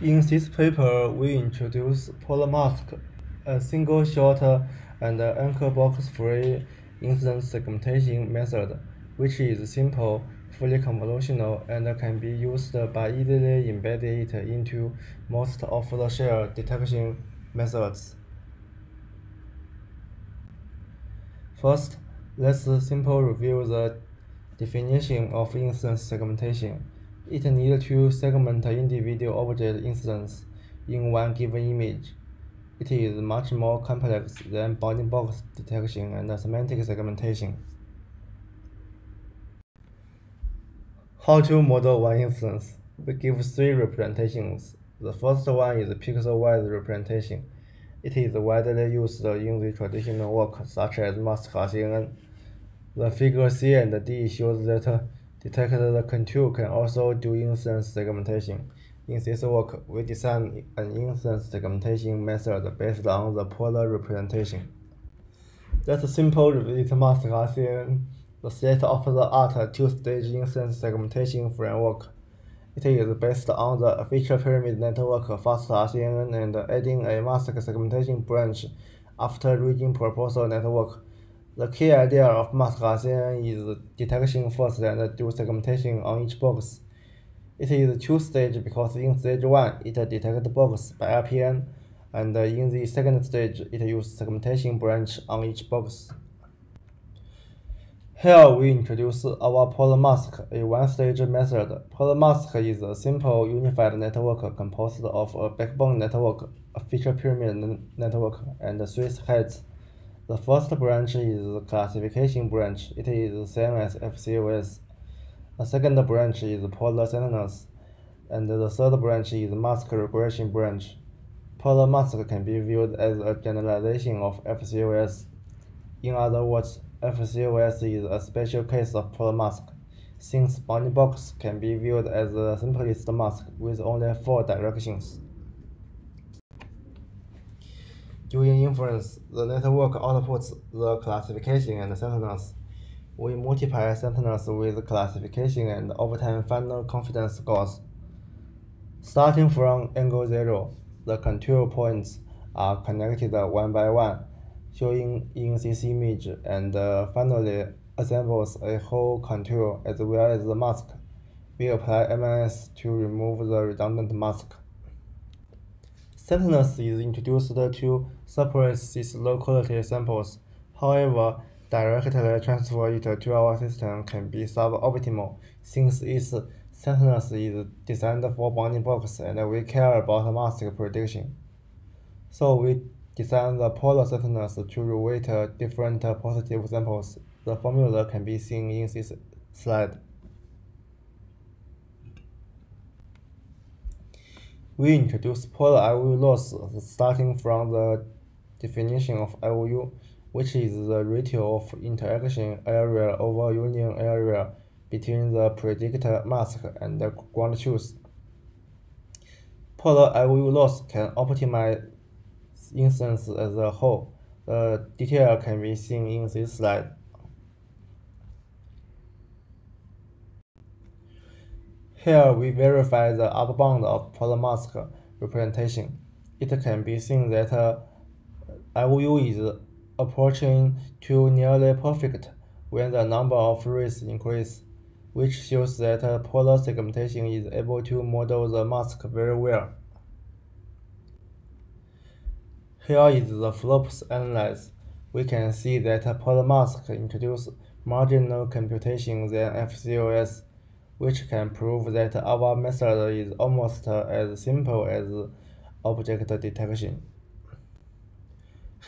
In this paper, we introduce PolarMask, a single shot and anchor box-free instance segmentation method, which is simple, fully convolutional, and can be used by easily embedding it into most off-the-shell detection methods. First, let's simply review the definition of instance segmentation. It needs to segment individual object instances in one given image. It is much more complex than bounding box detection and semantic segmentation. How to model one instance? We give three representations. The first one is pixel-wise representation. It is widely used in the traditional work such as mask-CNN. The figure C and D shows that Detector control can also do instance segmentation. In this work, we designed an instance segmentation method based on the polar representation. Let's simple revisit mask R-CNN, the state-of-the-art two-stage instance segmentation framework. It is based on the feature pyramid network fast R-CNN and adding a mask segmentation branch after region proposal network the key idea of mask R-CNN is detection first and do segmentation on each box. It is two-stage because in stage 1 it detects box by RPN, and in the second stage it uses segmentation branch on each box. Here we introduce our PolarMask, a one-stage method. PolarMask is a simple unified network composed of a backbone network, a feature pyramid network, and three heads. The first branch is the classification branch. It is the same as FCOS. The second branch is polar centerness, and the third branch is mask regression branch. Polar mask can be viewed as a generalization of FCOS. In other words, FCOS is a special case of polar mask, since bounding box can be viewed as the simplest mask with only four directions. During inference, the network outputs the classification and centerness. We multiply centerness with classification and obtain final confidence scores. Starting from angle 0, the control points are connected one by one, showing in this image, and uh, finally assembles a whole contour as well as the mask. We apply NMS to remove the redundant mask. Centerness is introduced to suppress these low-quality samples. However, directly transfer it to our system can be suboptimal, since its Centerness is designed for bounding box and we care about mask prediction. So we design the polar Centerness to reweight different positive samples. The formula can be seen in this slide. We introduce polar IOU loss starting from the definition of IOU, which is the ratio of intersection area over union area between the predicted mask and the ground truth. Polar IOU loss can optimize instance as a whole. The detail can be seen in this slide. Here we verify the upper bound of polar mask representation. It can be seen that uh, IOU is approaching to nearly perfect when the number of rays increase, which shows that uh, polar segmentation is able to model the mask very well. Here is the flops analysis. We can see that polar mask introduce marginal computation than FCOS which can prove that our method is almost as simple as object detection.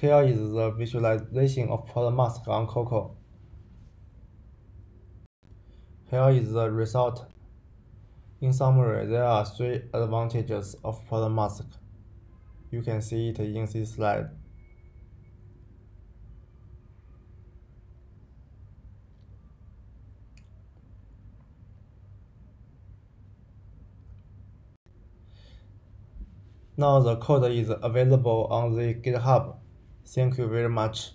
Here is the visualization of polar mask on Coco. Here is the result. In summary, there are three advantages of polar mask. You can see it in this slide. Now the code is available on the GitHub. Thank you very much.